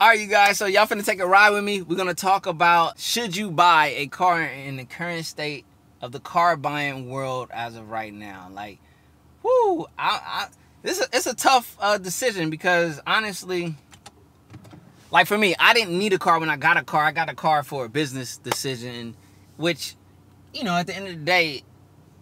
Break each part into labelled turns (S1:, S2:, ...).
S1: All right, you guys. So y'all finna take a ride with me. We're gonna talk about should you buy a car in the current state of the car buying world as of right now. Like, whoo, I, I this is, it's a tough uh, decision because honestly, like for me, I didn't need a car when I got a car. I got a car for a business decision, which, you know, at the end of the day,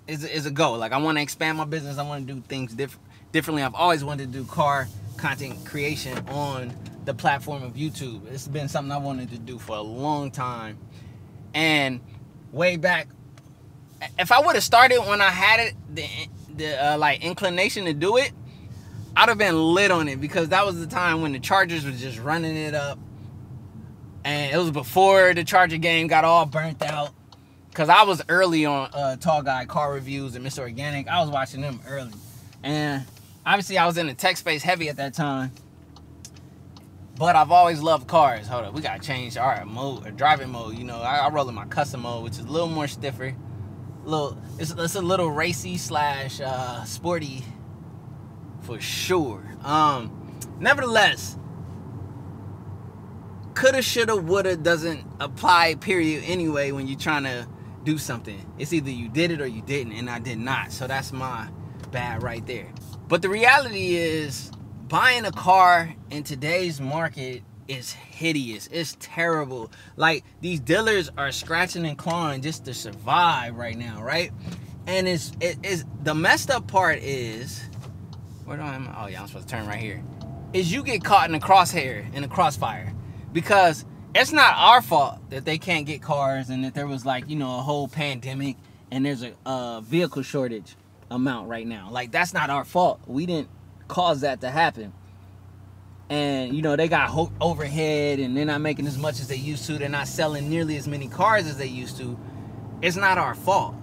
S1: is is a goal. Like I want to expand my business. I want to do things diff- differently. I've always wanted to do car content creation on the platform of YouTube. It's been something I wanted to do for a long time. And way back, if I would have started when I had it, the the uh, like inclination to do it, I'd have been lit on it because that was the time when the Chargers was just running it up, and it was before the Charger game got all burnt out. Cause I was early on uh, Tall Guy car reviews and Mr. Organic. I was watching them early, and obviously I was in the tech space heavy at that time. But I've always loved cars. Hold up, we gotta change our mode, or driving mode. You know, I, I roll in my custom mode, which is a little more stiffer. Little, it's, it's a little racy slash uh, sporty, for sure. Um, nevertheless, coulda, shoulda, woulda doesn't apply. Period. Anyway, when you're trying to do something, it's either you did it or you didn't, and I did not. So that's my bad right there. But the reality is, buying a car in today's market is hideous. It's terrible. Like these dealers are scratching and clawing just to survive right now, right? And it's it is the messed up part is where do I? Oh yeah, I'm supposed to turn right here. Is you get caught in the crosshair in the crossfire because it's not our fault that they can't get cars and that there was like you know a whole pandemic and there's a uh, vehicle shortage amount right now. Like that's not our fault. We didn't cause that to happen. And you know they got overhead and they're not making as much as they used to. They're not selling nearly as many cars as they used to. It's not our fault.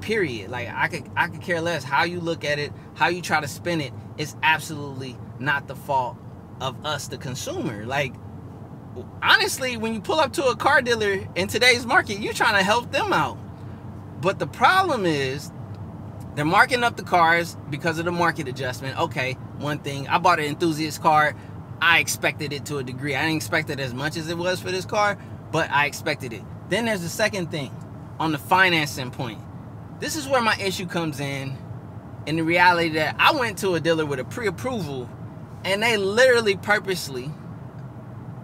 S1: Period. Like I could I could care less how you look at it, how you try to spin it. It's absolutely not the fault of us, the consumer. Like honestly, when you pull up to a car dealer in today's market, you're trying to help them out. But the problem is they're marking up the cars because of the market adjustment. Okay, one thing. I bought an enthusiast car. I expected it to a degree. I didn't expect it as much as it was for this car, but I expected it. Then there's the second thing on the financing point. This is where my issue comes in. In the reality that I went to a dealer with a pre-approval and they literally purposely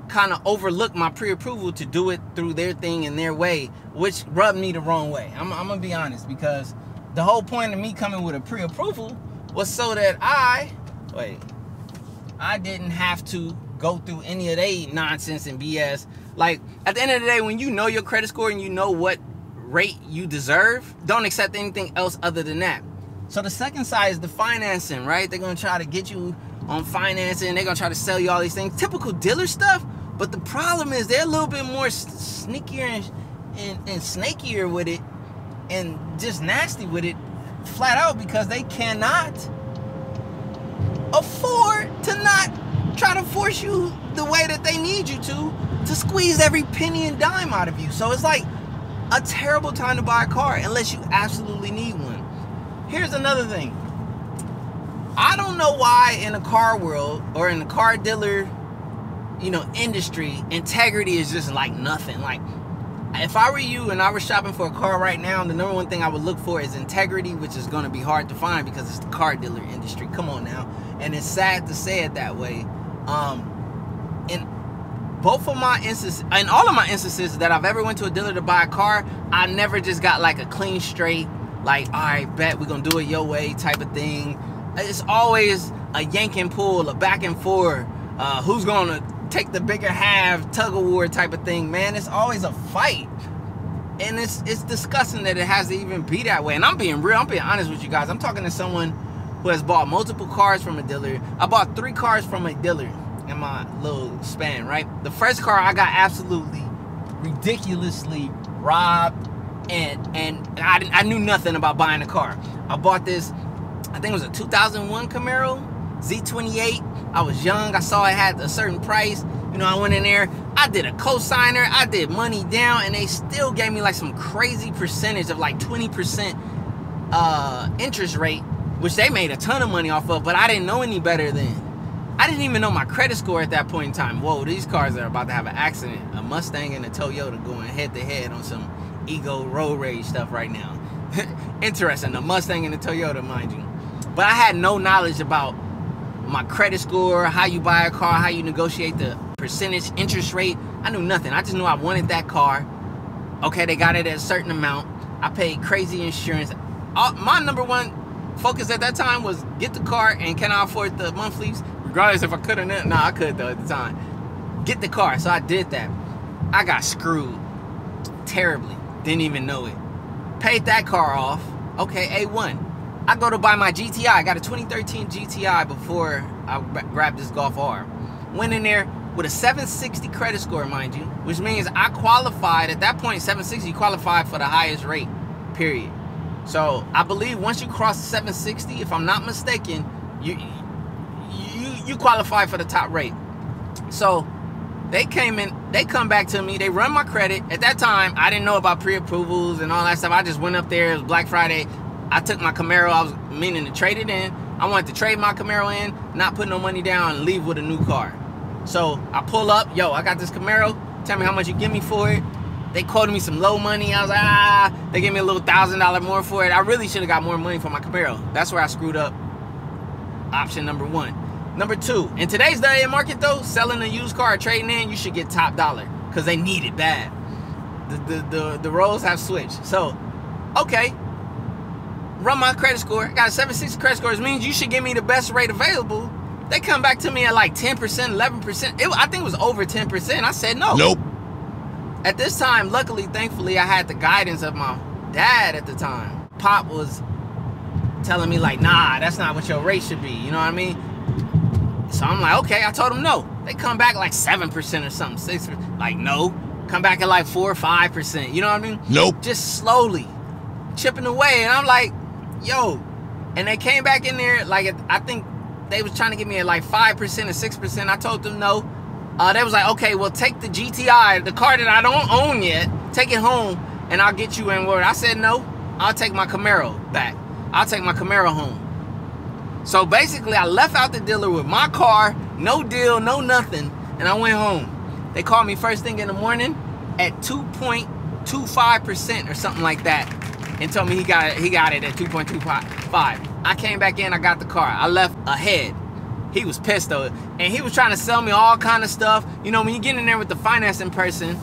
S1: kind of overlooked my pre-approval to do it through their thing and their way, which rubbed me the wrong way. I'm, I'm gonna be honest because the whole point of me coming with a pre-approval was so that I wait, I didn't have to go through any of they nonsense and BS. Like at the end of the day, when you know your credit score and you know what rate you deserve, don't accept anything else other than that. So the second side is the financing, right? They're gonna try to get you on financing. They're gonna try to sell you all these things, typical dealer stuff. But the problem is they're a little bit more sneakier and, and, and snakier with it, and just nasty with it, flat out because they cannot afford to not try to force you the way that they need you to to squeeze every penny and dime out of you. So it's like a terrible time to buy a car unless you absolutely need one. Here's another thing. I don't know why in the car world or in the car dealer, you know, industry, integrity is just like nothing. Like if I were you and I was shopping for a car right now, the number one thing I would look for is integrity, which is going to be hard to find because it's the car dealer industry. Come on now. And it's sad to say it that way. Um, in both of my instances, in all of my instances that I've ever went to a dealer to buy a car, I never just got like a clean straight, like, all right, bet we're going to do it your way type of thing. It's always a yank and pull, a back and forth. Uh, who's going to take the bigger half, tug of war type of thing, man. It's always a fight. And it's it's disgusting that it has to even be that way. And I'm being real, I'm being honest with you guys. I'm talking to someone who has bought multiple cars from a dealer. I bought three cars from a dealer in my little span, right? The first car I got absolutely ridiculously robbed and and I, I knew nothing about buying a car. I bought this, I think it was a 2001 Camaro Z28. I was young. I saw it had a certain price. You know, I went in there. I did a cosigner. I did money down, and they still gave me like some crazy percentage of like 20% uh, interest rate, which they made a ton of money off of. But I didn't know any better then. I didn't even know my credit score at that point in time. Whoa, these cars are about to have an accident. A Mustang and a Toyota going head to head on some ego road rage stuff right now. Interesting, The Mustang and the Toyota, mind you. But I had no knowledge about my credit score, how you buy a car, how you negotiate the percentage interest rate. I knew nothing. I just knew I wanted that car. Okay, they got it at a certain amount. I paid crazy insurance. All, my number one focus at that time was get the car and can I afford the monthlies? Regardless if I could or not. Nah, I could though at the time. Get the car. So I did that. I got screwed terribly. Didn't even know it. Paid that car off. Okay, A1. I go to buy my GTI. I got a 2013 GTI before I grabbed this Golf R. Went in there with a 760 credit score, mind you, which means I qualified at that point. 760 qualified for the highest rate, period. So I believe once you cross 760, if I'm not mistaken, you you you qualify for the top rate. So they came in, they come back to me, they run my credit. At that time, I didn't know about pre-approvals and all that stuff. I just went up there, it was Black Friday. I took my Camaro, I was meaning to trade it in. I wanted to trade my Camaro in, not put no money down, and leave with a new car. So I pull up, yo, I got this Camaro. Tell me how much you give me for it. They quoted me some low money. I was like, ah, they gave me a little thousand dollar more for it. I really should have got more money for my Camaro. That's where I screwed up. Option number one. Number two, in today's day and market though, selling a used car, trading in, you should get top dollar because they need it bad. The, the, the, the roles have switched. So, okay, run my credit score. I got a 760 credit score. It means you should give me the best rate available. They come back to me at like 10%, 11%. It, I think it was over 10%. I said no.
S2: Nope.
S1: At this time, luckily, thankfully, I had the guidance of my dad at the time. Pop was telling me like, nah, that's not what your rate should be. You know what I mean? So I'm like, okay. I told him no. They come back like seven percent or something, six. Like no, come back at like four or five percent. You know what I mean?
S2: Nope.
S1: Just slowly chipping away, and I'm like, yo. And they came back in there like I think they was trying to get me at like five percent or six percent. I told them no. Uh, they was like, okay, well take the GTI, the car that I don't own yet, take it home, and I'll get you in word. I said no. I'll take my Camaro back. I'll take my Camaro home. So basically, I left out the dealer with my car, no deal, no nothing, and I went home. They called me first thing in the morning at 2.25% or something like that and told me he got it, he got it at 2.25. I came back in, I got the car. I left ahead. He was pissed though. And he was trying to sell me all kind of stuff. You know, when you get in there with the financing person,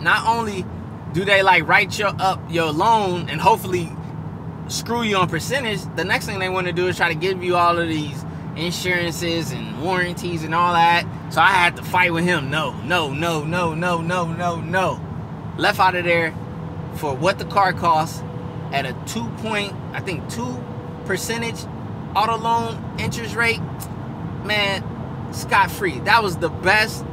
S1: not only do they like write your up your loan and hopefully screw you on percentage, the next thing they want to do is try to give you all of these insurances and warranties and all that. So I had to fight with him. No, no, no, no, no, no, no, no. Left out of there for what the car costs at a two point, I think two percentage auto loan interest rate. Man, scot free. That was the best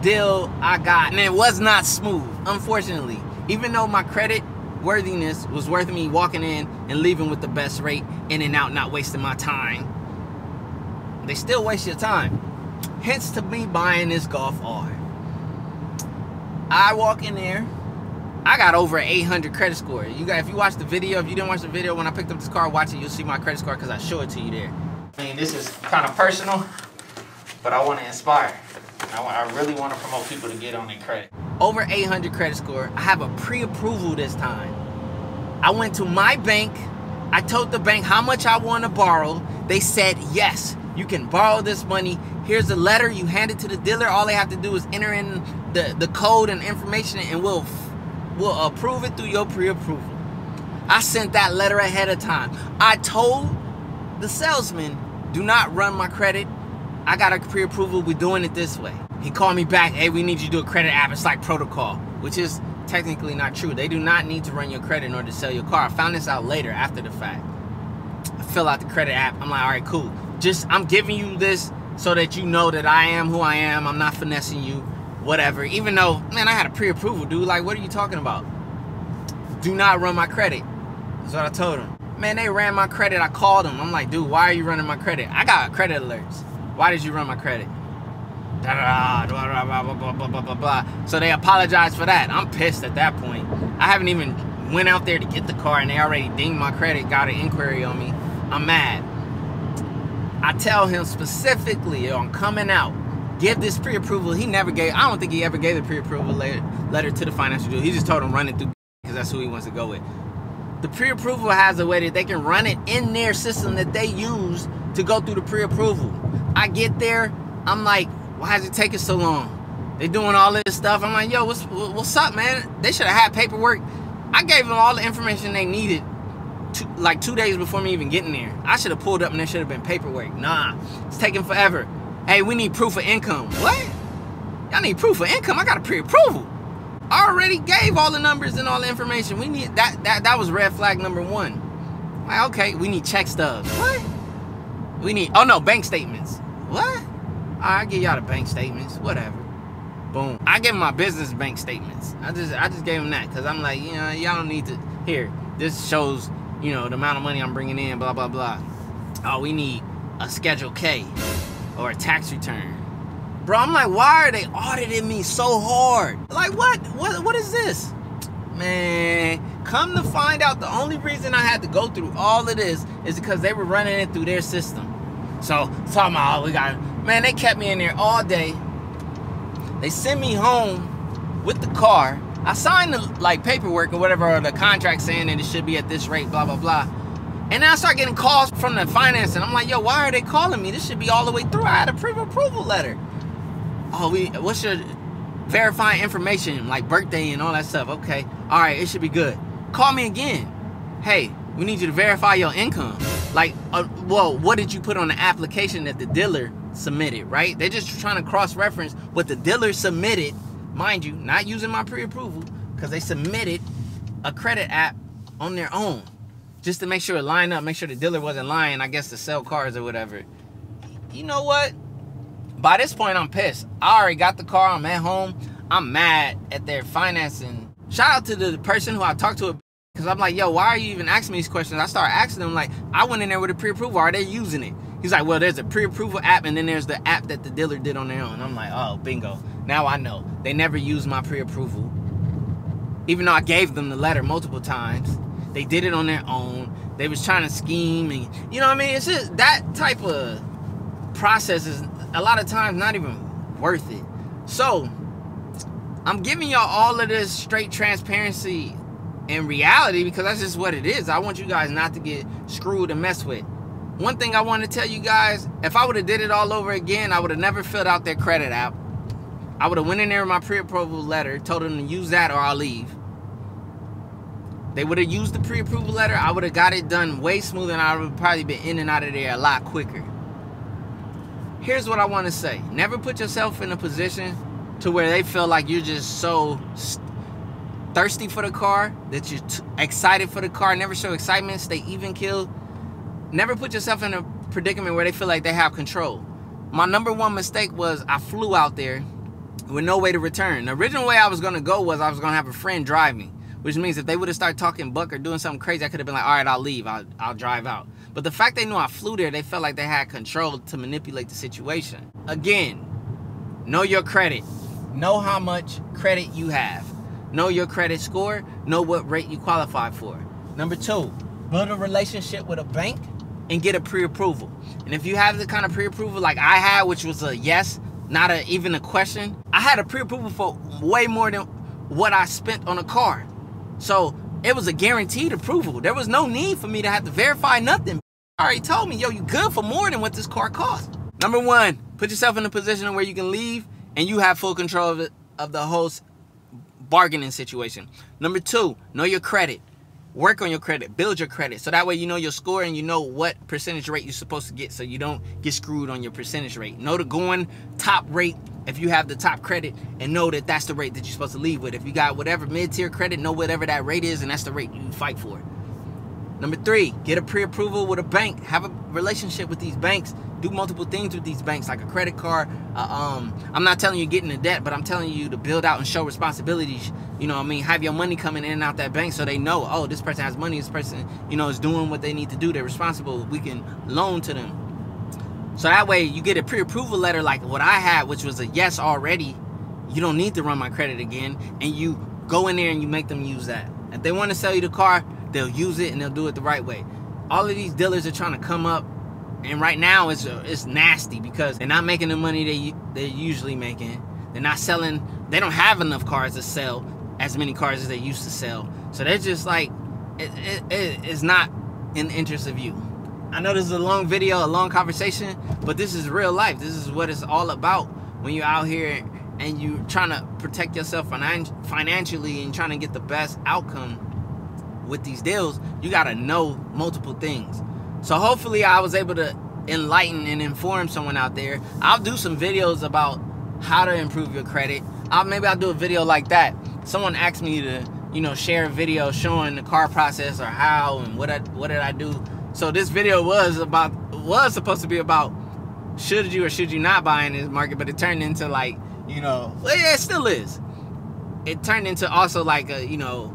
S1: deal I got. And it was not smooth, unfortunately. Even though my credit worthiness was worth me walking in and leaving with the best rate, in and out, not wasting my time. They still waste your time. Hence to me buying this Golf R. I walk in there. I got over 800 credit score. You got if you watch the video, if you didn't watch the video when I picked up this car, watch it. You'll see my credit score because I show it to you there. I mean, this is kind of personal, but I want to inspire. I, I really want to promote people to get on their credit. Over 800 credit score. I have a pre-approval this time. I went to my bank. I told the bank how much I want to borrow. They said, yes, you can borrow this money. Here's the letter. You hand it to the dealer. All they have to do is enter in the, the code and information and we'll, we'll approve it through your pre-approval. I sent that letter ahead of time. I told the salesman, do not run my credit. I got a pre-approval. We're doing it this way. He called me back. Hey, we need you to do a credit app. It's like protocol, which is technically not true. They do not need to run your credit in order to sell your car. I found this out later after the fact. I fill out the credit app. I'm like, all right, cool. Just I'm giving you this so that you know that I am who I am. I'm not finessing you, whatever. Even though, man, I had a pre-approval, dude. Like, what are you talking about? Do not run my credit. That's what I told him. Man, they ran my credit. I called them. I'm like, dude, why are you running my credit? I got credit alerts. Why did you run my credit? Da, da, da. So they apologized for that. I'm pissed at that point. I haven't even went out there to get the car and they already dinged my credit, got an inquiry on me. I'm mad. I tell him specifically on coming out, give this pre-approval. He never gave. I don't think he ever gave the pre-approval letter, letter to the financial dude. He just told him run it through because that's who he wants to go with. The pre-approval has a way that they can run it in their system that they use to go through the pre-approval. I get there, I'm like, why is it taking so long? They doing all this stuff. I'm like, yo, what's what's up, man? They should have had paperwork. I gave them all the information they needed, two, like two days before me even getting there. I should have pulled up and there should have been paperwork. Nah, it's taking forever. Hey, we need proof of income. What? Y'all need proof of income? I got a pre-approval. I already gave all the numbers and all the information. We need that. That that was red flag number one. Like, okay, we need check stubs. What? We need. Oh no, bank statements. What? I give y'all the bank statements. Whatever. Boom. I give my business bank statements. I just I just gave him that because I'm like, you know, y'all don't need to. Here, this shows, you know, the amount of money I'm bringing in. Blah blah blah. Oh, we need a Schedule K or a tax return. Bro, I'm like, why are they auditing me so hard? Like, what? What? What is this? Man, come to find out, the only reason I had to go through all of this is because they were running it through their system. So, talking about, oh, we got, man, they kept me in there all day they send me home with the car. I signed the like paperwork or whatever, or the contract saying that it should be at this rate, blah blah blah. And then I start getting calls from the finance, and I'm like, yo, why are they calling me? This should be all the way through. I had a pre-approval letter. Oh, we what's your verifying information, like birthday and all that stuff? Okay, all right, it should be good. Call me again. Hey, we need you to verify your income. Like, uh, well, what did you put on the application that the dealer submitted, right? They're just trying to cross-reference what the dealer submitted, mind you, not using my pre-approval, because they submitted a credit app on their own, just to make sure it lined up, make sure the dealer wasn't lying, I guess, to sell cars or whatever. You know what? By this point, I'm pissed. I already got the car. I'm at home. I'm mad at their financing. Shout out to the person who I talked to because I'm like, yo, why are you even asking me these questions? I start asking them, like, I went in there with a pre-approval. Are they using it? He's like, well, there's a pre-approval app, and then there's the app that the dealer did on their own. I'm like, oh, bingo. Now I know. They never used my pre-approval. Even though I gave them the letter multiple times. They did it on their own. They was trying to scheme and you know what I mean? It's just that type of process is a lot of times not even worth it. So I'm giving y'all all of this straight transparency in reality because that's just what it is. I want you guys not to get screwed and messed with. One thing I want to tell you guys, if I would have did it all over again, I would have never filled out their credit app. I would have went in there with my pre-approval letter, told them to use that or I'll leave. They would have used the pre-approval letter. I would have got it done way smoother and I would have probably been in and out of there a lot quicker. Here's what I want to say. Never put yourself in a position to where they feel like you're just so thirsty for the car, that you're excited for the car. Never show excitement, stay even killed never put yourself in a predicament where they feel like they have control. My number one mistake was I flew out there with no way to return. The original way I was gonna go was I was gonna have a friend drive me, which means if they would have started talking buck or doing something crazy, I could have been like, all right, I'll leave, I'll, I'll drive out. But the fact they knew I flew there, they felt like they had control to manipulate the situation. Again, know your credit. Know how much credit you have. Know your credit score. Know what rate you qualify for. Number two, build a relationship with a bank and get a pre-approval. And if you have the kind of pre-approval like I had, which was a yes, not a, even a question, I had a pre-approval for way more than what I spent on a car. So it was a guaranteed approval. There was no need for me to have to verify nothing. I already told me, yo, you good for more than what this car cost. Number one, put yourself in a position where you can leave and you have full control of, it, of the whole bargaining situation. Number two, know your credit work on your credit, build your credit. So that way you know your score and you know what percentage rate you're supposed to get so you don't get screwed on your percentage rate. Know the going top rate if you have the top credit and know that that's the rate that you're supposed to leave with. If you got whatever mid-tier credit, know whatever that rate is and that's the rate you fight for. Number three, get a pre-approval with a bank. Have a relationship with these banks. Do multiple things with these banks, like a credit card. Uh, um, I'm not telling you get into debt, but I'm telling you to build out and show responsibilities. You know what I mean? Have your money coming in and out that bank so they know, oh, this person has money. This person, you know, is doing what they need to do. They're responsible. We can loan to them. So that way you get a pre-approval letter like what I had, which was a yes already. You don't need to run my credit again. And you go in there and you make them use that. If they want to sell you the car, they'll use it and they'll do it the right way. All of these dealers are trying to come up and right now it's uh, it's nasty because they're not making the money they they're usually making. They're not selling. They don't have enough cars to sell as many cars as they used to sell. So they're just like, it, it, it, it's not in the interest of you. I know this is a long video, a long conversation, but this is real life. This is what it's all about when you're out here and you're trying to protect yourself finan- financially and trying to get the best outcome with these deals. You got to know multiple things. So hopefully I was able to enlighten and inform someone out there. I'll do some videos about how to improve your credit. I'll, maybe I'll do a video like that. Someone asked me to, you know, share a video showing the car process or how and what I, what did I do. So this video was about was supposed to be about should you or should you not buy in this market, but it turned into like, you know, well, yeah, it still is. It turned into also like a, you know,